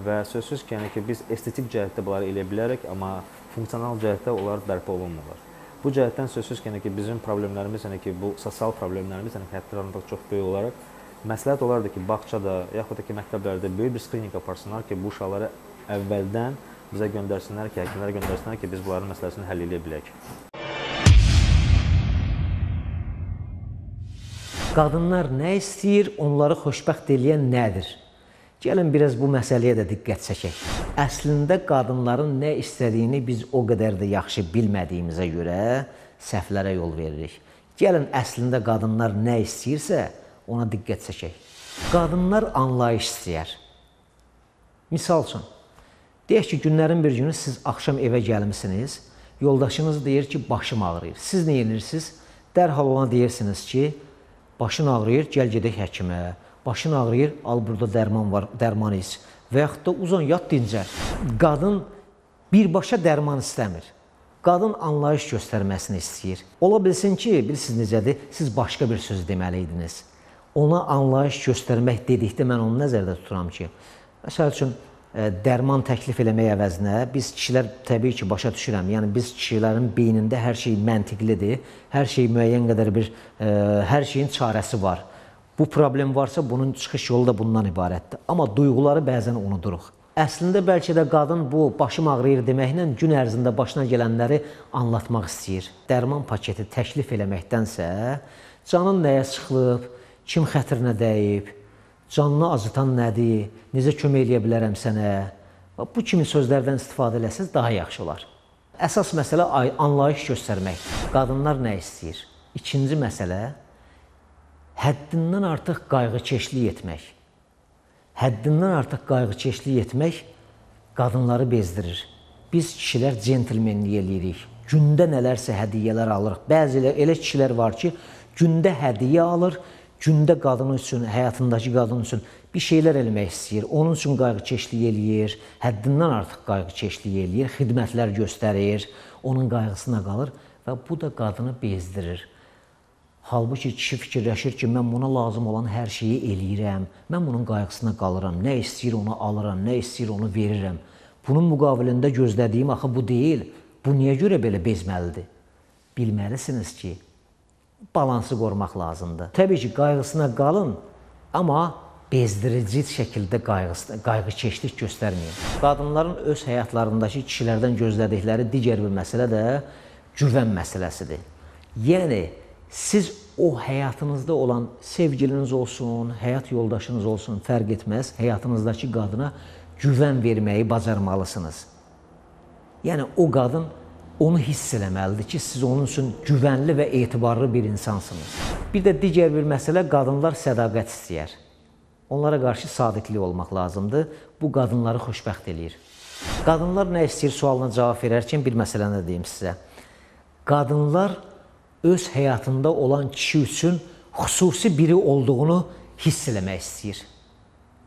Və sözsüz ki, yəni ki, biz estetik cəhətdə bunları eləyə bilərik, amma funksional cəhətdə onlar bərpa olunmurlar. Bu cəhətdən sözsüz ki, ki, bizim problemlərimiz, yəni ki, bu sosial problemlərimiz, yəni həddindən çox böyük olaraq məsləhət olardı ki, bağçada yaxud da ki, məktəblərdə böyük bir skrininq aparsınlar ki, bu uşaqları əvvəldən bizə göndərsinlər ki, həkimlərə göndərsinlər ki, biz bunların məsələsini həll edə bilək. Qadınlar nə istəyir, onları xoşbəxt eləyən nədir? Gəlin biraz bu məsələyə də diqqət çəkək. Əslində qadınların nə istədiyini biz o qədər də yaxşı bilmədiyimizə görə səhvlərə yol veririk. Gəlin əslində qadınlar nə istəyirsə, ona diqqət çəkək. Qadınlar anlayış istəyər. Misal üçün, deyək ki, günlərin bir günü siz axşam evə gəlmisiniz, yoldaşınız deyir ki, başım ağrıyır. Siz nə edirsiniz? Dərhal ona deyirsiniz ki, başın ağrıyır, gəl gedək həkimə. Başın ağrıyır, al burada dərman var, dərman iç. Və yaxud da uzan yat dincəl. Qadın birbaşa dərman istəmir. Qadın anlayış göstərməsini istəyir. Ola bilsin ki, bilirsiniz necədir? Siz başqa bir söz deməli idiniz. Ona anlayış göstərmək dedikdə mən onu nəzərdə tuturam ki, məsəl üçün dərman təklif eləmək əvəzinə biz kişilər təbii ki, başa düşürəm. Yəni biz kişilərin beynində hər şey məntiqlidir. Hər şey müəyyən qədər bir ə, hər şeyin çarəsi var. Bu problem varsa bunun çıxış yolu da bundan ibarətdir. Amma duyğuları bəzən unuduruq. Əslində bəlkə də qadın bu başım ağrıyır deməklə gün ərzində başına gələnləri anlatmaq istəyir. Dərman paketi təklif eləməkdənsə canın nəyə sıxılıb, kim xətrinə dəyib, canını acıtan nədir, necə kömək eləyə bilərəm sənə? Bu kimi sözlərdən istifadə eləsəz daha yaxşı olar. Əsas məsələ anlayış göstərmək. Qadınlar nə istəyir? İkinci məsələ həddindən artıq qayğıkeşlik etmək. Həddindən artıq qayğıkeşlik etmək qadınları bezdirir. Biz kişilər centlmenlik eləyirik. Gündə nələrsə hədiyyələr alırıq. Bəzi elə kişilər var ki, gündə hədiyyə alır, gündə qadın üçün, həyatındakı qadın üçün bir şeylər eləmək istəyir. Onun üçün qayğıkeşlik eləyir, həddindən artıq qayğıkeşlik eləyir, xidmətlər göstərir, onun qayğısına qalır və bu da qadını bezdirir. Halbuki kişi fikirləşir ki, mən buna lazım olan hər şeyi eləyirəm, mən bunun qayğısına qalıram, nə istəyir onu alıram, nə istəyir onu verirəm. Bunun müqabilində gözlədiyim axı bu deyil. Bu niyə görə belə bezməlidir? Bilməlisiniz ki, balansı qorumaq lazımdır. Təbii ki, qayğısına qalın, amma bezdirici şəkildə qayğısı, qayğıkeşlik göstərməyin. Qadınların öz həyatlarındakı kişilərdən gözlədikləri digər bir məsələ də güvən məsələsidir. Yəni siz o həyatınızda olan sevgiliniz olsun, həyat yoldaşınız olsun, fərq etməz, həyatınızdakı qadına güvən verməyi bacarmalısınız. Yəni o qadın onu hiss eləməlidir ki, siz onun üçün güvənli və etibarlı bir insansınız. Bir də digər bir məsələ qadınlar sədaqət istəyər. Onlara qarşı sadiqlik olmaq lazımdır. Bu qadınları xoşbəxt eləyir. Qadınlar nə istəyir sualına cavab verərkən bir məsələni deyim sizə. Qadınlar öz həyatında olan kişi üçün xüsusi biri olduğunu hiss eləmək istəyir.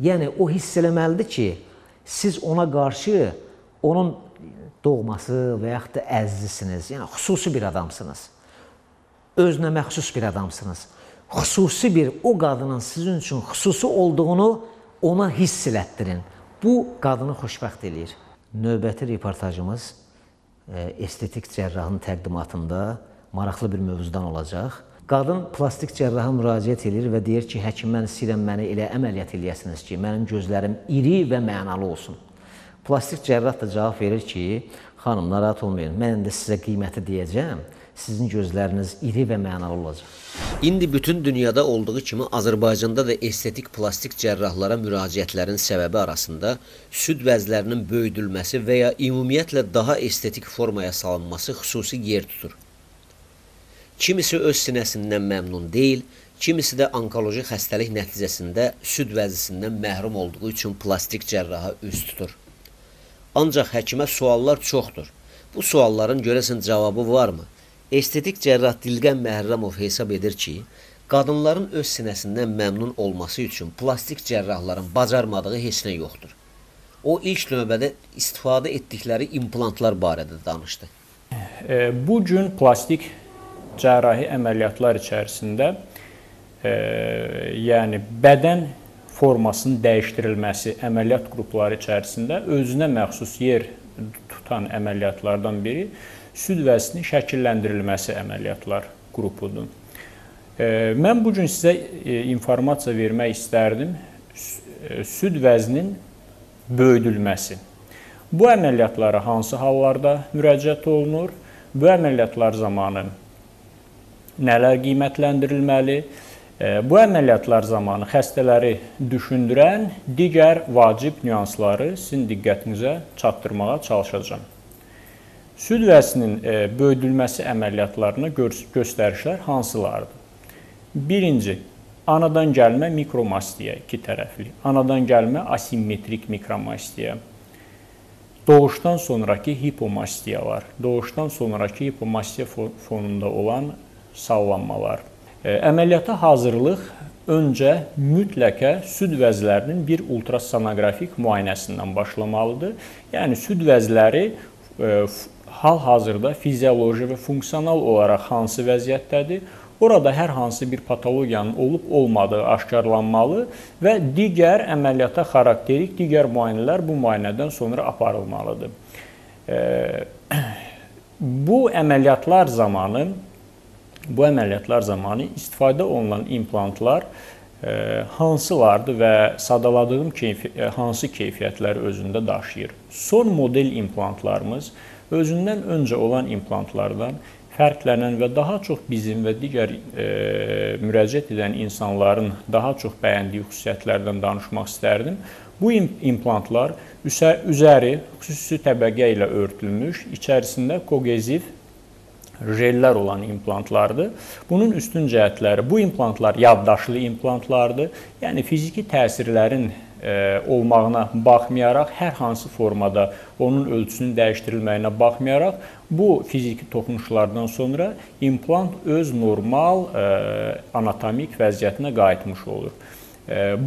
Yəni o hiss eləməlidir ki, siz ona qarşı onun doğması və yaxud da əzizisiniz. Yəni xüsusi bir adamsınız. Özünə məxsus bir adamsınız. Xüsusi bir o qadının sizin üçün xüsusi olduğunu ona hiss elətdirin. Bu qadını xoşbəxt eləyir. Növbəti reportajımız e, estetik cərrahın təqdimatında maraqlı bir mövzudan olacaq. Qadın plastik cərraha müraciət edir və deyir ki, həkim mən istəyirəm məni elə əməliyyat eləyəsiniz ki, mənim gözlərim iri və mənalı olsun. Plastik cərrah da cavab verir ki, xanım narahat olmayın, mən indi sizə qiyməti deyəcəm sizin gözləriniz iri və mənalı olacaq. İndi bütün dünyada olduğu kimi Azərbaycanda da estetik plastik cərrahlara müraciətlərin səbəbi arasında süd vəzlərinin böyüdülməsi və ya ümumiyyətlə daha estetik formaya salınması xüsusi yer tutur. Kimisi öz sinəsindən məmnun deyil, kimisi də onkoloji xəstəlik nəticəsində süd vəzisindən məhrum olduğu üçün plastik cərraha üz tutur. Ancaq həkimə suallar çoxdur. Bu sualların görəsən cavabı varmı? Estetik cərrah Dilqən Məhərrəmov hesab edir ki, qadınların öz sinəsindən məmnun olması üçün plastik cərrahların bacarmadığı heç nə yoxdur. O ilk növbədə istifadə etdikləri implantlar barədə danışdı. E, bu gün plastik cərrahi əməliyyatlar içərisində e, yəni bədən formasının dəyişdirilməsi əməliyyat qrupları içərisində özünə məxsus yer tutan əməliyyatlardan biri süd vəzinin şəkilləndirilməsi əməliyyatlar qrupudur. Mən bu gün sizə informasiya vermək istərdim süd vəzinin böyüdülməsi. Bu əməliyyatlara hansı hallarda müraciət olunur? Bu əməliyyatlar zamanı nələr qiymətləndirilməli? Bu əməliyyatlar zamanı xəstələri düşündürən digər vacib nüansları sizin diqqətinizə çatdırmağa çalışacağam. Süd vəzinin e, böyüdülməsi əməliyyatlarına göstərişlər hansılardır? Birinci, anadan gəlmə mikromastiya iki tərəfli, anadan gəlmə asimmetrik mikromastiya, doğuşdan sonrakı hipomastiya var, doğuşdan sonrakı hipomastiya fonunda olan sallanmalar. E, əməliyyata hazırlıq öncə mütləqə süd vəzlərinin bir ultrasonoqrafik müayinəsindən başlamalıdır. Yəni süd vəzləri e, hal-hazırda fizioloji və funksional olaraq hansı vəziyyətdədir? Orada hər hansı bir patologiyanın olub-olmadığı aşkarlanmalı və digər əməliyyata xarakterik digər müayinələr bu müayinədən sonra aparılmalıdır. Bu əməliyyatlar zamanı bu əməliyyatlar zamanı istifadə olunan implantlar hansılardır və sadaladığım keyfi hansı keyfiyyətləri özündə daşıyır? Son model implantlarımız özündən öncə olan implantlardan fərqlənən və daha çox bizim və digər e, müraciət edən insanların daha çox bəyəndiyi xüsusiyyətlərdən danışmaq istərdim. Bu implantlar üzəri xüsusi təbəqə ilə örtülmüş, içərisində kogeziv jellər olan implantlardır. Bunun üstün cəhətləri bu implantlar yaddaşlı implantlardır. Yəni fiziki təsirlərin olmağına baxmayaraq, hər hansı formada onun ölçüsünün dəyişdirilməyinə baxmayaraq, bu fiziki toxunuşlardan sonra implant öz normal anatomik vəziyyətinə qayıtmış olur.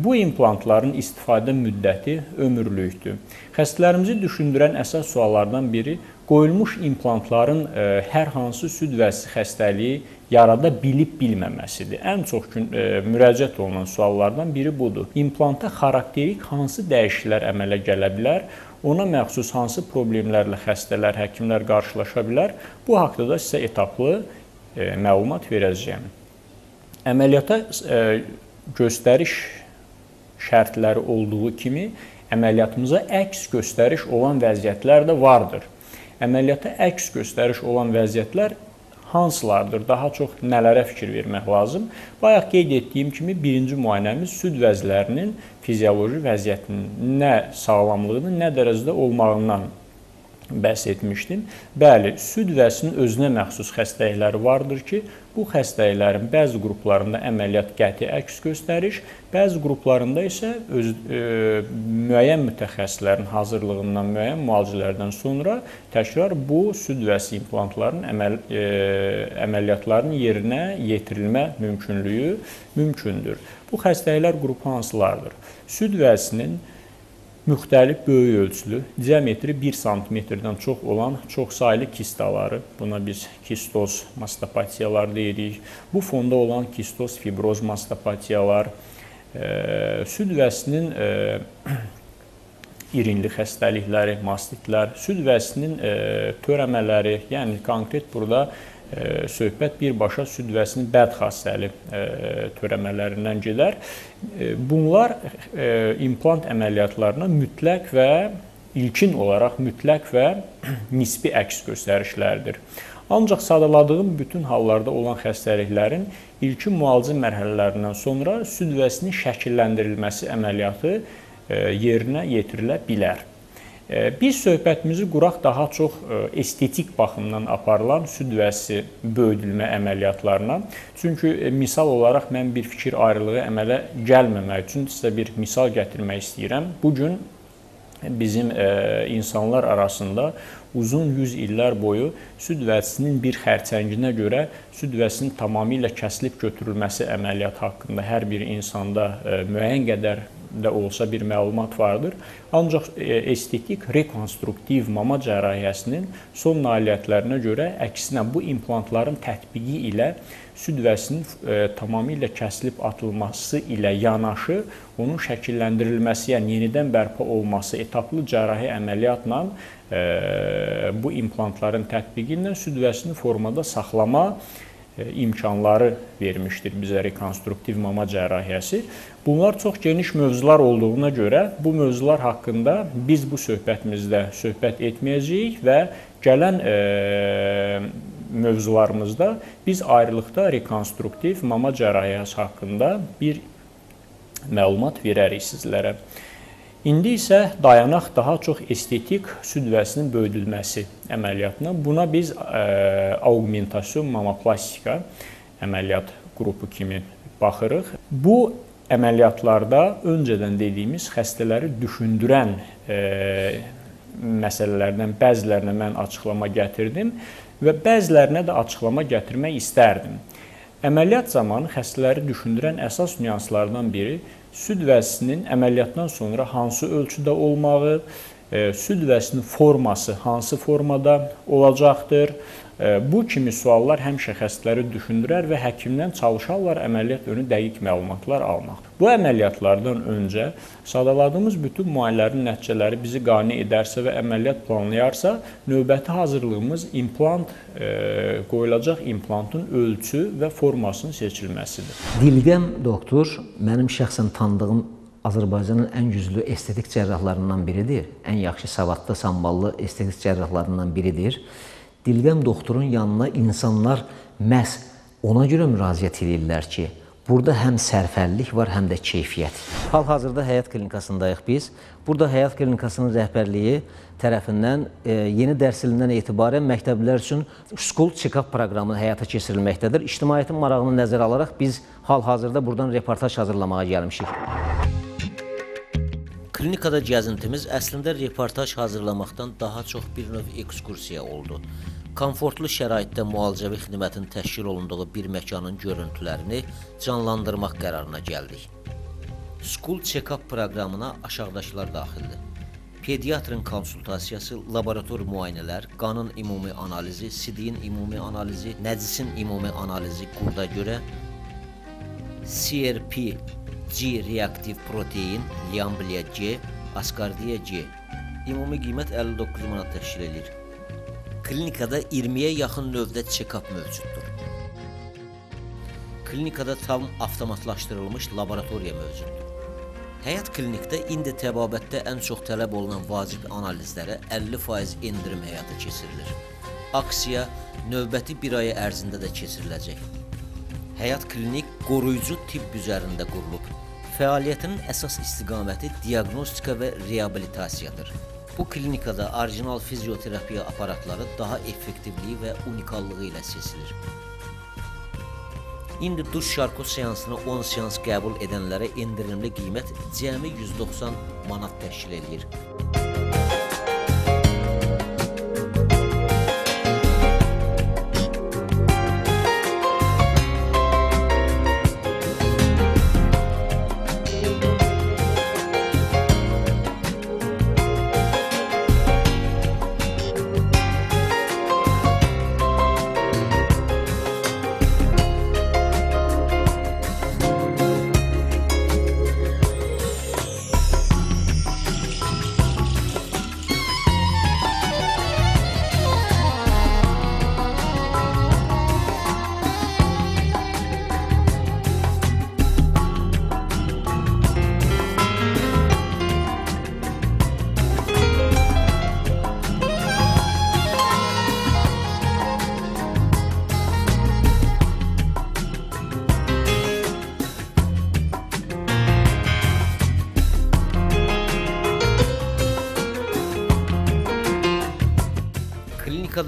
Bu implantların istifadə müddəti ömürlükdür. Xəstələrimizi düşündürən əsas suallardan biri qoyulmuş implantların hər hansı süd vəzi xəstəliyi yarada bilib-bilməməsidir. Ən çox gün e, müraciət olunan suallardan biri budur. İmplanta xarakterik hansı dəyişikliklər əmələ gələ bilər? Ona məxsus hansı problemlərlə xəstələr, həkimlər qarşılaşa bilər? Bu haqqda da sizə etaplı e, məlumat verəcəyəm. Əməliyyata e, göstəriş şərtləri olduğu kimi əməliyyatımıza əks göstəriş olan vəziyyətlər də vardır. Əməliyyata əks göstəriş olan vəziyyətlər hansılardır? Daha çox nələrə fikir vermək lazım? Bayaq qeyd etdiyim kimi birinci müayinəmiz süd vəzlərinin fizioloji vəziyyətinin nə sağlamlığının, nə dərəcədə olmağından bəhs etmişdim. Bəli, süd vəzinin özünə məxsus xəstəlikləri vardır ki, bu xəstəliklərin bəzi qruplarında əməliyyat qəti əks göstərir, bəzi qruplarında isə öz e, müəyyən mütəxəssislərin hazırlığından, müəyyən müalicələrdən sonra təkrar bu süd vəzi implantlarının əməl e, əməliyyatlarının yerinə yetirilmə mümkünlüyü mümkündür. Bu xəstəliklər qrupu hansılardır? Süd vəzinin müxtəlif böyük ölçülü, diametri 1 sm-dən çox olan çoxsaylı kistaları, buna biz kistoz mastopatiyalar deyirik. Bu fonda olan kistoz fibroz mastopatiyalar, süd vəzinin irinli xəstəlikləri, mastitlər, süd vəzinin törəmələri, yəni konkret burada söhbət birbaşa süd vəzinin bədxassəli törəmələrindən gedər. Bunlar implant əməliyyatlarına mütləq və ilkin olaraq mütləq və nisbi əks göstərişlərdir. Ancaq sadaladığım bütün hallarda olan xəstəliklərin ilkin müalicə mərhələlərindən sonra süd vəzinin şəkilləndirilməsi əməliyyatı yerinə yetirilə bilər. Biz söhbətimizi quraq daha çox estetik baxımdan aparılan süd vəzi böyüdülmə əməliyyatlarına. Çünki misal olaraq mən bir fikir ayrılığı əmələ gəlməmək üçün sizə bir misal gətirmək istəyirəm. Bu gün bizim insanlar arasında uzun yüz illər boyu süd vəzisinin bir xərçənginə görə süd vəzisinin tamamilə kəsilib götürülməsi əməliyyatı haqqında hər bir insanda müəyyən qədər də olsa bir məlumat vardır. Ancaq e, estetik rekonstruktiv mama cərrahiyyəsinin son nailiyyətlərinə görə əksinə bu implantların tətbiqi ilə süd vəzinin e, tamamilə kəsilib atılması ilə yanaşı onun şəkilləndirilməsi, yəni yenidən bərpa olması etaplı cərrahi əməliyyatla e, bu implantların tətbiqi ilə süd vəzini formada saxlama imkanları vermişdir bizə rekonstruktiv mama cərrahiyyəsi. Bunlar çox geniş mövzular olduğuna görə bu mövzular haqqında biz bu söhbətimizdə söhbət etməyəcəyik və gələn e, mövzularımızda biz ayrılıqda rekonstruktiv mama cərrahiyyəsi haqqında bir məlumat verərik sizlərə. İndi isə dayanaq daha çox estetik süd vəzinin böyüdülməsi əməliyyatına. Buna biz ə, augmentasyon mamoplastika əməliyyat qrupu kimi baxırıq. Bu əməliyyatlarda öncədən dediyimiz xəstələri düşündürən ə, məsələlərdən bəzilərinə mən açıqlama gətirdim və bəzilərinə də açıqlama gətirmək istərdim. Əməliyyat zamanı xəstələri düşündürən əsas nüanslardan biri süd vəzisinin əməliyyatdan sonra hansı ölçüdə olmağı, e, süd vəzisinin forması hansı formada olacaqdır. Bu kimi suallar həmişə xəstələri düşündürər və həkimdən çalışarlar əməliyyat önü dəqiq məlumatlar almaq. Bu əməliyyatlardan öncə sadaladığımız bütün müayinələrin nəticələri bizi qane edərsə və əməliyyat planlayarsa, növbəti hazırlığımız implant e, qoyulacaq implantın ölçü və formasının seçilməsidir. Dilqəm doktor mənim şəxsən tanıdığım Azərbaycanın ən güclü estetik cərrahlarından biridir. Ən yaxşı savadlı, samballı estetik cərrahlarından biridir. Dilqəm doktorun yanına insanlar məhz ona görə müraciət edirlər ki, burada həm sərfəllik var, həm də keyfiyyət. Hal-hazırda Həyat klinikasındayıq biz. Burada Həyat klinikasının rəhbərliyi tərəfindən e, yeni dərs ilindən etibarən məktəblilər üçün School Check-up proqramı həyata keçirilməkdədir. İctimaiyyətin marağını nəzərə alaraq biz hal-hazırda buradan reportaj hazırlamağa gəlmişik. Klinikada gəzintimiz əslində reportaj hazırlamaqdan daha çox bir növ ekskursiya oldu komfortlu şəraitdə müalicəvi xidmətin təşkil olunduğu bir məkanın görüntülərini canlandırmaq qərarına gəldik. School Check-up proqramına aşağıdakılar daxildir. Pediatrın konsultasiyası, laborator müayinələr, qanın ümumi analizi, sidiyin ümumi analizi, nəcisin ümumi analizi qurda görə, CRP, G reaktiv protein, liambliya C, askardiya C. Ümumi qiymət 59 manat təşkil edir. Klinikada 20-yə yaxın növdə check-up mövcuddur. Klinikada tam avtomatlaşdırılmış laboratoriya mövcuddur. Həyat klinikdə indi təbabətdə ən çox tələb olunan vacib analizlərə 50% endirim həyata keçirilir. Aksiya növbəti bir ay ərzində də keçiriləcək. Həyat klinik qoruyucu tibb üzərində qurulub. Fəaliyyətinin əsas istiqaməti diaqnostika və reabilitasiyadır. Bu klinikada orijinal fizioterapiya aparatları daha effektivliyi və unikallığı ilə seçilir. İndi duş şarko seansını 10 seans qəbul edənlərə endirimli qiymət cəmi 190 manat təşkil edir.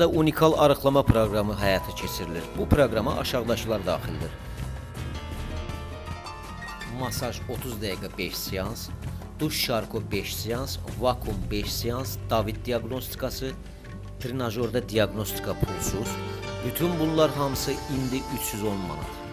Klinikada unikal arıqlama proqramı həyata keçirilir. Bu proqrama aşağıdakılar daxildir. Masaj 30 dəqiqə 5 seans, duş şarko 5 seans, vakuum 5 seans, David diaqnostikası, trenajördə diaqnostika pulsuz. Bütün bunlar hamısı indi 310 manat.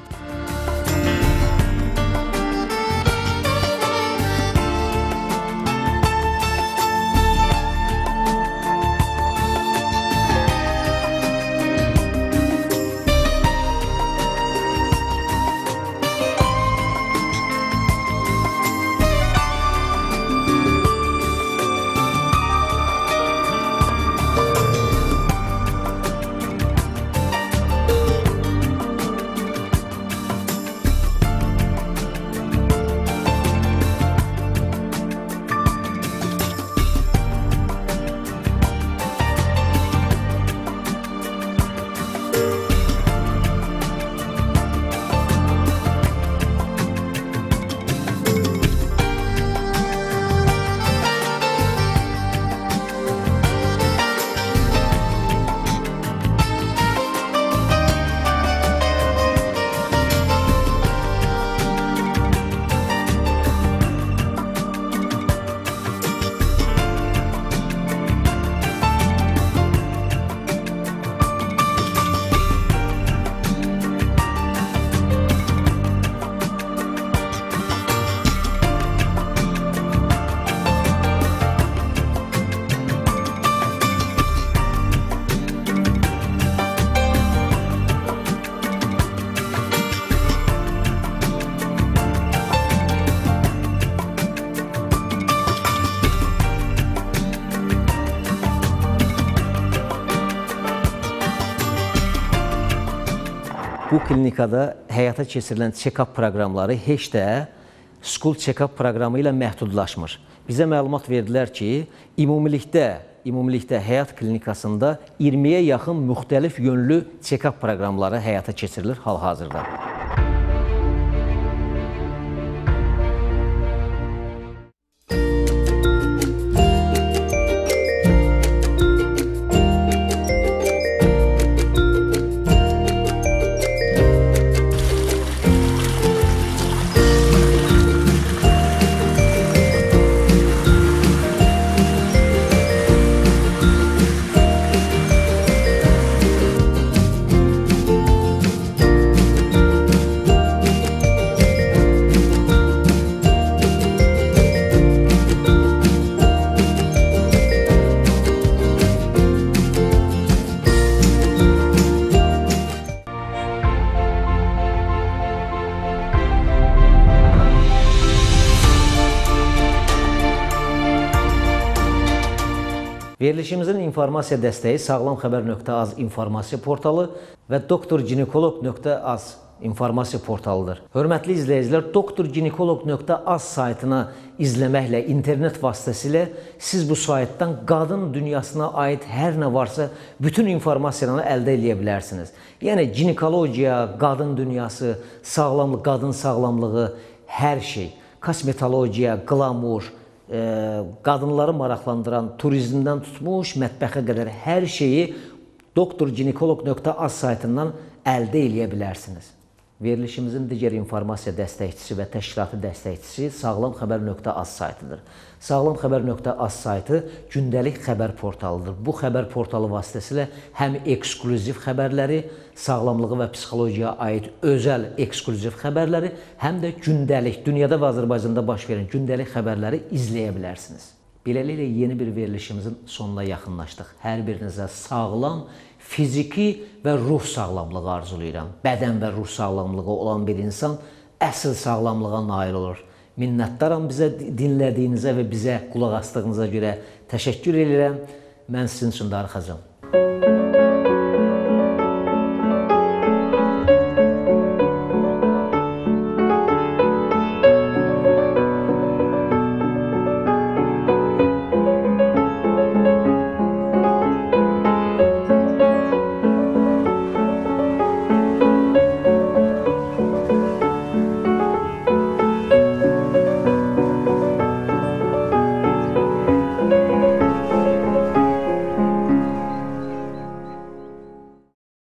Bu klinikada həyata keçirilən check-up proqramları heç də school check-up proqramı ilə məhdudlaşmır. Bizə məlumat verdilər ki, ümumilikdə ümumilikdə həyat klinikasında 20-yə yaxın müxtəlif yönlü check-up proqramları həyata keçirilir hal-hazırda. Verilişimizin informasiya dəstəyi sağlamxəbər.az informasiya portalı və doktorginekoloq.az informasiya portalıdır. Hörmətli izləyicilər, doktorginekoloq.az saytına izləməklə, internet vasitəsilə siz bu saytdan qadın dünyasına aid hər nə varsa bütün informasiyanı əldə edə bilərsiniz. Yəni ginekologiya, qadın dünyası, sağlamlıq, qadın sağlamlığı, hər şey, kosmetologiya, qlamur, qadınları maraqlandıran turizmdən tutmuş mətbəxə qədər hər şeyi doktorginekoloq.az saytından əldə edə bilərsiniz. Verilişimizin digər informasiya dəstəkçisi və təşkilati dəstəkçisi sağlamxəbər.az saytıdır. Sağlamxəbər.az saytı gündəlik xəbər portalıdır. Bu xəbər portalı vasitəsilə həm eksklüziv xəbərləri, sağlamlığı və psixologiyaya aid özəl eksklüziv xəbərləri, həm də gündəlik, dünyada və Azərbaycanda baş verən gündəlik xəbərləri izləyə bilərsiniz. Beləliklə yeni bir verilişimizin sonuna yaxınlaşdıq. Hər birinizə sağlam, fiziki və ruh sağlamlığı arzulayıram. Bədən və ruh sağlamlığı olan bir insan əsl sağlamlığa nail olur. Minnətdaram bizə dinlədiyinizə və bizə qulaq asdığınıza görə təşəkkür edirəm. Mən sizin üçün darıxacam.